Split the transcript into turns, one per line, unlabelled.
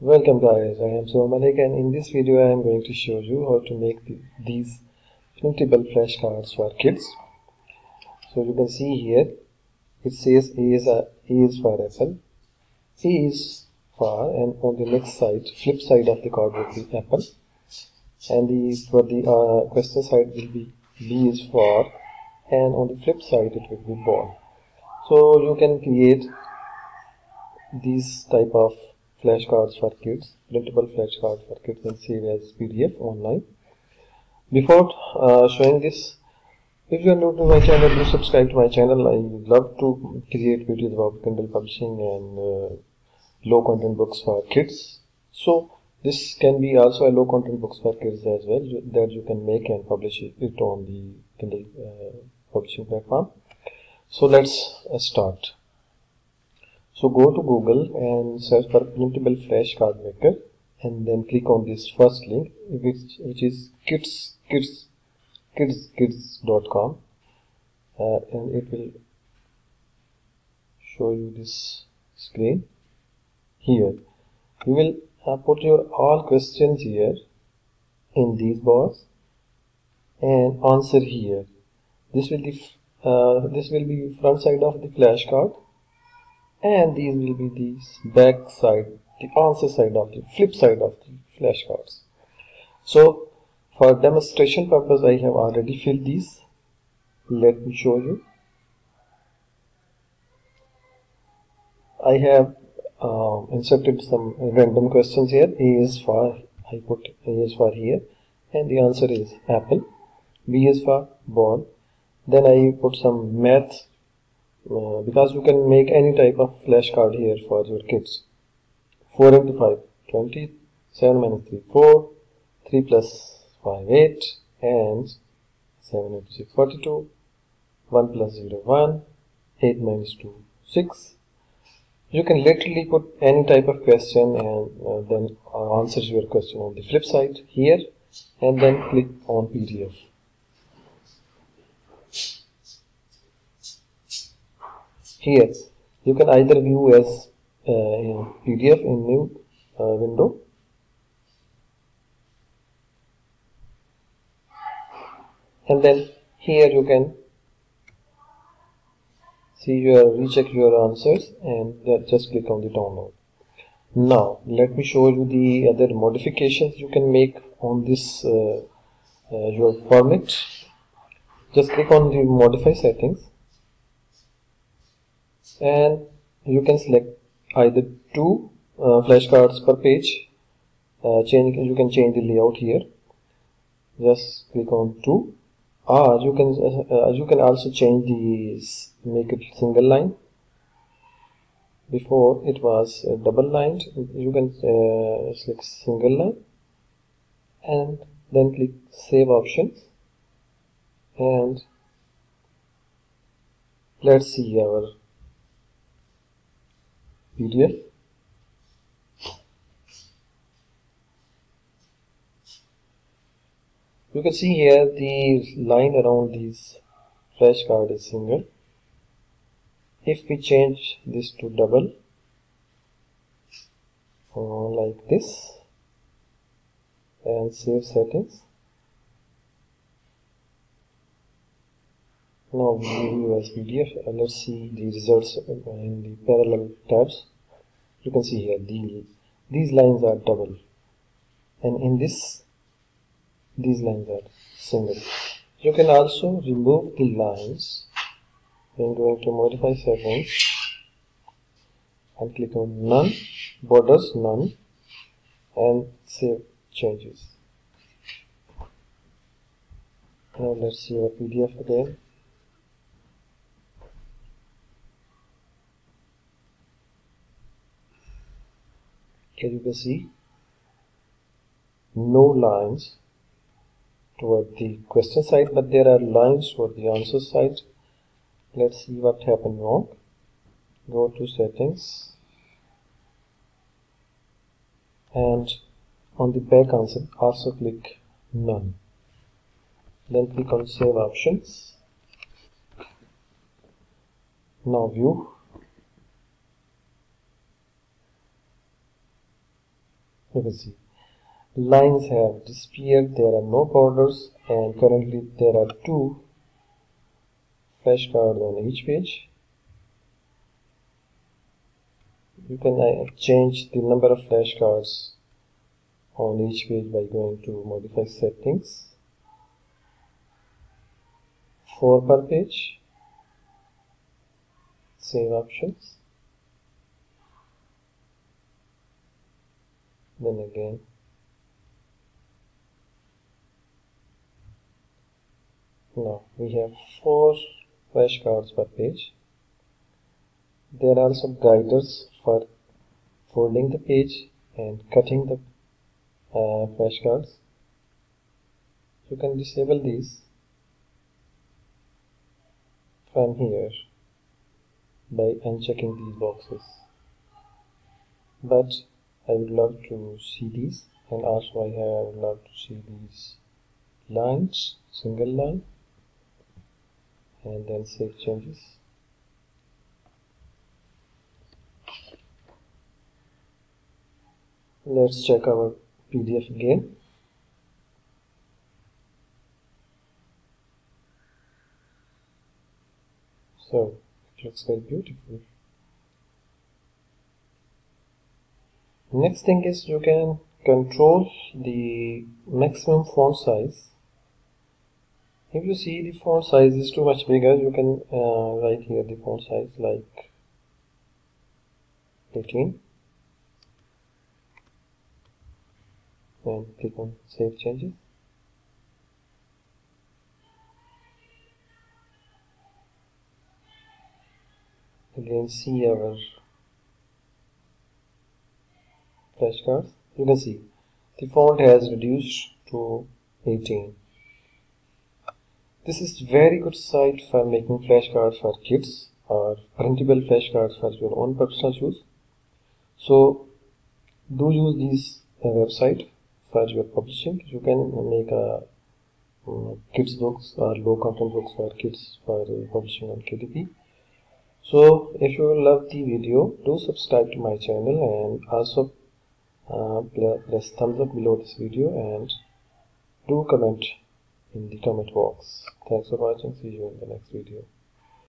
Welcome guys, I am Malik, and in this video I am going to show you how to make the, these printable flashcards for kids. So you can see here it says A is, a, a is for apple, A is for and on the next side, flip side of the card will be apple and the for the uh, question side will be B is for and on the flip side it will be ball. So you can create these type of flashcards for kids, printable flashcards for kids and save as PDF online. Before uh, showing this, if you are new to my channel, do subscribe to my channel. I love to create videos about Kindle publishing and uh, low content books for kids. So this can be also a low content books for kids as well that you can make and publish it on the Kindle uh, publishing platform. So let's uh, start. So go to Google and search for printable flashcard maker and then click on this first link which, which is kids kids kids kids.com uh, and it will show you this screen here. You will uh, put your all questions here in these bars and answer here. This will be uh, this will be front side of the flashcard and these will be the back side the answer side of the flip side of the flashcards so for demonstration purpose I have already filled these. Let me show you. I have uh, inserted some random questions here. A is for I put A is for here. And the answer is apple. B is for ball then I put some math because you can make any type of flashcard here for your kids. 4 into 5 20 7 minus 3 4 3 plus 5 8 and 7 into 6 42 1 plus 0 1 8 minus 2 6 you can literally put any type of question and uh, then uh, answers your question on the flip side here and then click on PDF here you can either view as uh, in PDF in new uh, window. And then here you can see your recheck your answers and just click on the download. Now let me show you the other modifications you can make on this uh, uh, your format just click on the modify settings and you can select either two uh, flashcards per page. Uh, change you can change the layout here. Just click on two. Or you can uh, you can also change these make it single line. Before it was uh, double lined you can uh, select single line. And then click save options. And let's see our PDF you can see here the line around this flashcard is single. If we change this to double uh, like this and save settings now we view as PDF uh, let's see the results in the parallel tabs. You can see here the these lines are double. And in this these lines are single. You can also remove the lines. When going to modify settings. And click on none borders none and save changes. Now let's see our PDF again here you can see no lines toward the question side but there are lines toward the answer side. Let's see what happened wrong. Go to settings. And on the back answer also click none. Then click on save options. Now view see lines have disappeared. There are no borders and currently there are two flashcards on each page. You can uh, change the number of flashcards on each page by going to modify settings. 4 per page. Save options then again. Now we have four flashcards per page. There are some guiders for folding the page and cutting the uh, flashcards you can disable these from here by unchecking these boxes. But I would love to see these and also I have love to see these lines single line and then save changes. Let's check our PDF again. So it looks very beautiful next thing is you can control the maximum font size. If you see the font size is too much bigger you can uh, write here the font size like 18 and click on save changes. Again see our flashcards you can see. The font has reduced to 18 this is very good site for making flashcards for kids or printable flashcards for your own personal use. So do use this uh, website for your publishing. You can make a um, kids books or low content books for kids for uh, publishing on KDP so if you love the video do subscribe to my channel and also uh, press thumbs up below this video and do comment in the comment box. Thanks for watching. See you in the next video